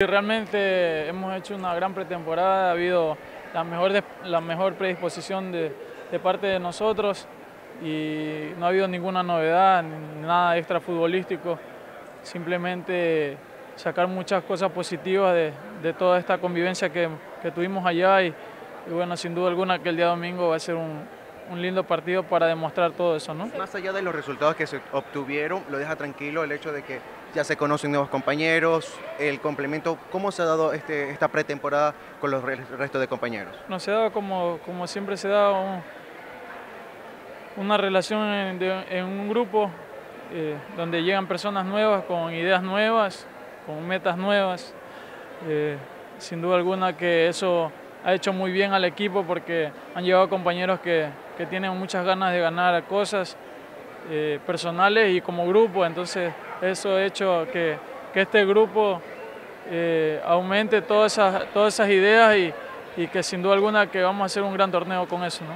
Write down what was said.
Realmente hemos hecho una gran pretemporada, ha habido la mejor, la mejor predisposición de, parte de nosotros y no ha habido ninguna novedad, nada extra futbolístico, simplemente sacar muchas cosas positivas de, toda esta convivencia que, tuvimos allá y, y bueno, sin duda alguna que el día domingo va a ser un, un lindo partido para demostrar todo eso, ¿no? Más allá de los resultados que se obtuvieron, lo deja tranquilo el hecho de que ya se conocen nuevos compañeros, el complemento, ¿cómo se ha dado este, esta pretemporada con los restos de compañeros? No, se ha dado como, como siempre se da una relación en, un grupo eh, donde llegan personas nuevas con ideas nuevas, con metas nuevas. Eh, sin duda alguna que eso ha hecho muy bien al equipo porque han llevado compañeros que, que tienen muchas ganas de ganar cosas eh, personales y como grupo, entonces eso ha hecho que, que este grupo eh, aumente todas esas, todas esas ideas y, y, que sin duda alguna que vamos a hacer un gran torneo con eso. ¿no?